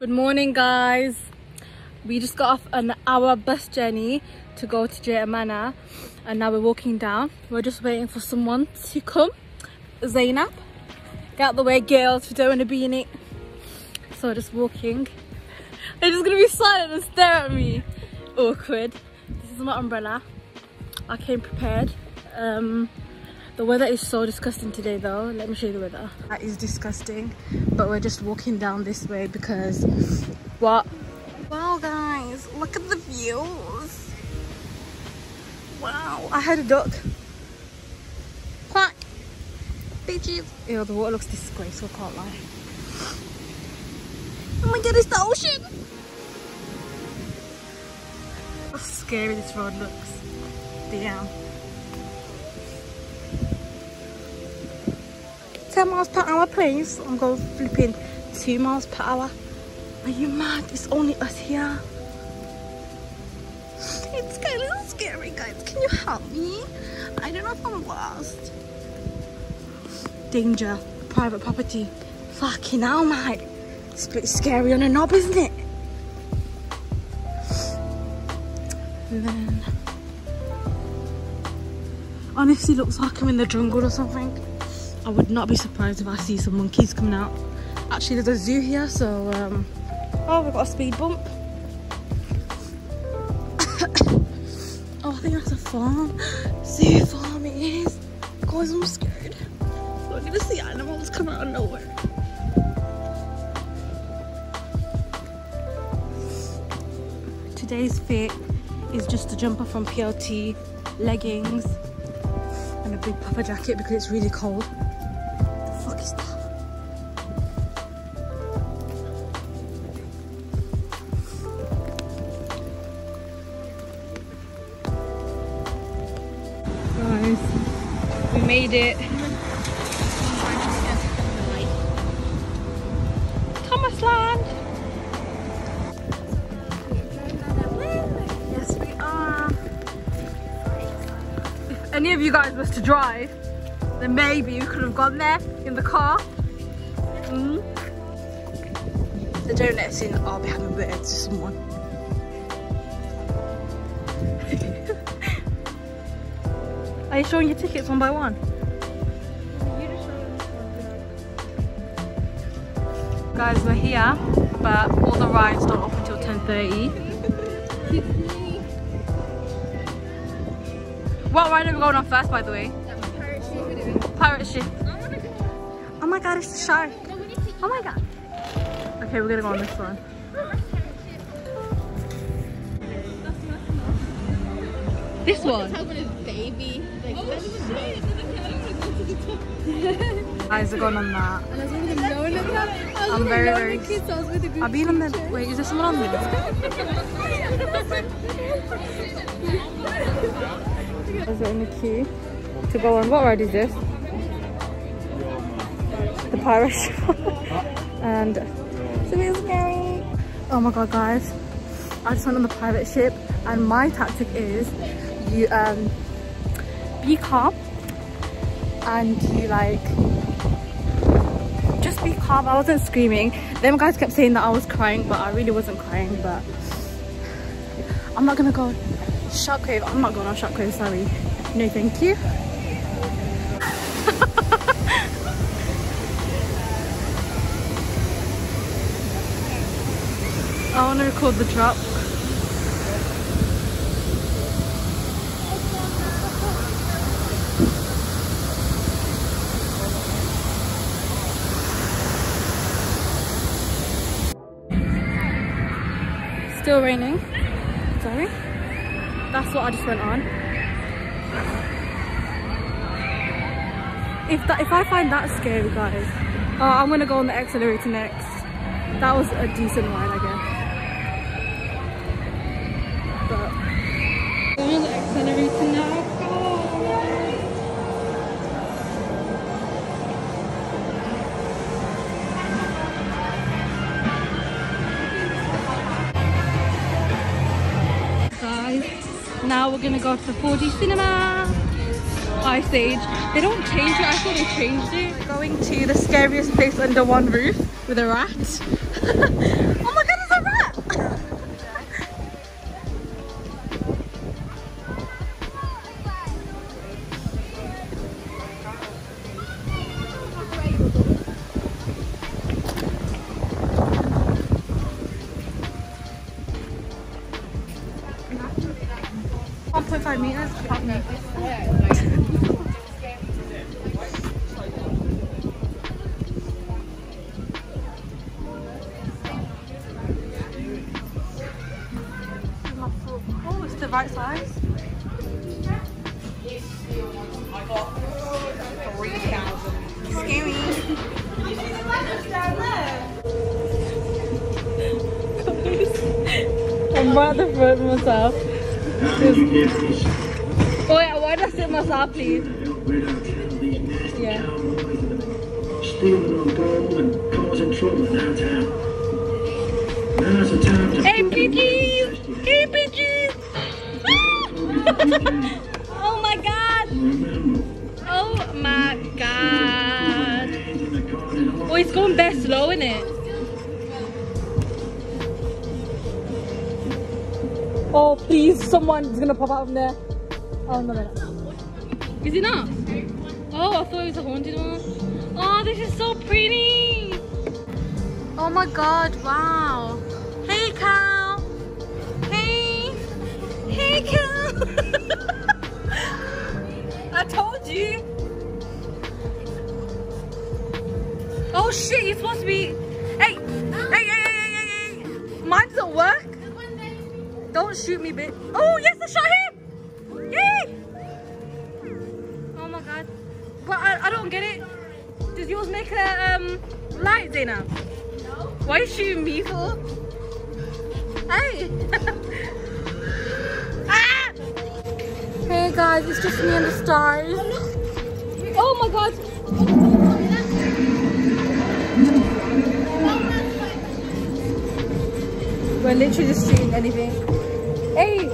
Good morning guys. We just got off an hour bus journey to go to Drayton Manor and now we're walking down. We're just waiting for someone to come. Zainab. Get out the way girls, we don't want to be in it. So we're just walking. They're just gonna be silent and stare at me. Awkward. This is my umbrella. I came prepared. Um, the weather is so disgusting today though. Let me show you the weather. That is disgusting. But we're just walking down this way because what? Wow guys, look at the views. Wow, I had a duck. Quack. Bitches. Ew, the water looks disgraceful, can't lie. Oh my god, it's the ocean. How scary this road looks. Damn. 10 miles per hour, please. I'm going flipping 2 miles per hour. Are you mad? It's only us here. It's kind of scary, guys. Can you help me? I don't know if I'm lost. Danger. Private property. Fucking hell, mate. It's a bit scary on a knob, isn't it? And then... Honestly, looks like I'm in the jungle or something. I would not be surprised if I see some monkeys coming out. Actually, there's a zoo here, so... Um, oh, we've got a speed bump. oh, I think that's a farm. Zoo farm it is. Guys, I'm scared. We're gonna see animals come out of nowhere. Today's fit is just a jumper from PLT, leggings, and a big puffer jacket because it's really cold. Made it. Thomas Land. Yes, we are. If any of you guys was to drive, then maybe you could have gone there in the car. Mm. Let us in. I'll be having words to someone. Are you showing your tickets one by one? Guys, we're here, but all the rides don't open until 10.30. What ride are we going on first, by the way? Pirate ship. Oh my god, it's the shark. Oh my god. Okay, we're gonna go on this one. This one? baby. Guys are going on that. I'm very, very. I've been on the. Wait, is there someone on there? Is it in the queue to go on? What ride is this? The pirate ship. and it's a bit scary. Oh my god, guys! I just went on the pirate ship, and my tactic is you um be calm and you like just be calm. I wasn't screaming. Them guys kept saying that i was crying but i really wasn't crying but i'm not gonna go shockwave. I'm not going on shockwave sorry. No thank you. I want to record the drop Still raining. Sorry. That's what I just went on. If that if I find that scary guys, oh, I'm gonna go on the accelerator next. That was a decent ride I guess. Gonna go to the 4D cinema. Ice Age. They don't change it. I thought they changed it. Going to the scariest place under one roof with a rat. oh my 1.5 meters. Oh, it's the right size. Scary. I'm at the front myself. Oh yeah, why did I sit myself, please? Yeah. Stealing on and Hey! Hey, Pidgeys! Ah! oh my god! Oh my god! Oh, it's going best slow, isn't it? Oh, please, someone's gonna pop out from there. Oh, no, no, no. Is it not? Oh, I thought it was a haunted one. Oh, this is so pretty! Oh my god, wow. Hey, cow! Hey! Hey, cow! I told you! Oh shit, you're supposed to be. Hey! Hey, hey, hey, hey, hey, hey! Mine doesn't work! Don't shoot me, bitch. Oh, yes, I shot him! Yay! Oh my god. But I, I don't get it. Does yours make a um, light, Zainab? No. Why are you shooting me for? Hey! ah! Hey guys, it's just me and the stars. Oh my god! We're literally just shooting anything. Hey,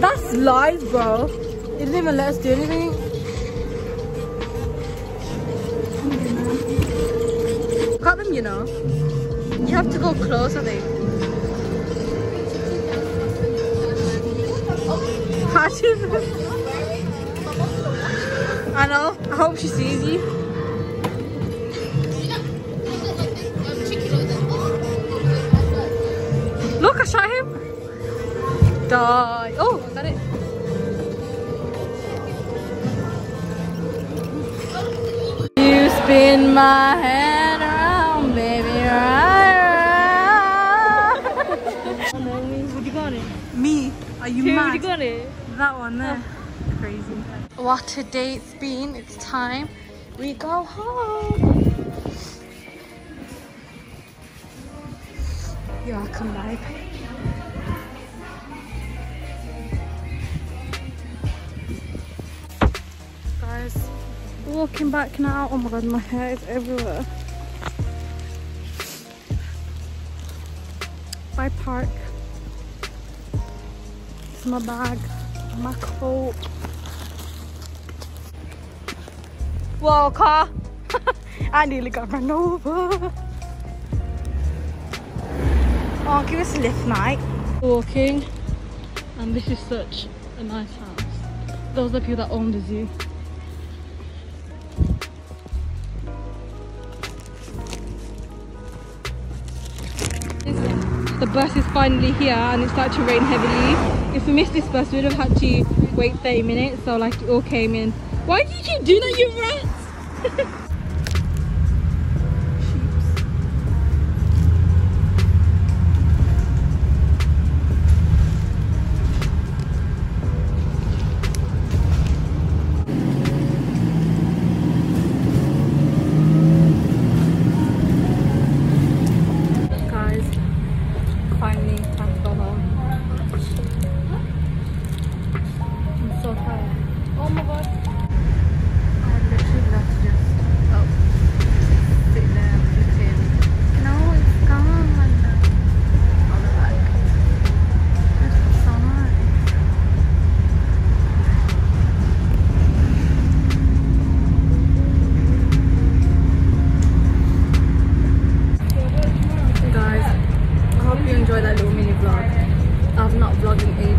that's lies, bro. It didn't even let us do anything. At them, you know. You have to go close, I think. I know. I hope she sees you. Look, I shot him. Die. Oh, got it. You spin my head around, baby, right around. Would you got it? Me? Are you Who mad? you got it? That one there. Oh. Crazy. What a day it's been. It's time we go home. You're welcome, babe. Guys, walking back now. Oh my god, my hair is everywhere. By park. It's my bag, my coat. Whoa, car! I nearly got run over. Oh, give us a lift, mate. Walking, and this is such a nice house. Those are the people that own the zoo. Bus is finally here and it started to rain heavily. If we missed this bus, we would have had to wait 30 minutes. So like it all came in. Why did you do that, you rats? vlogging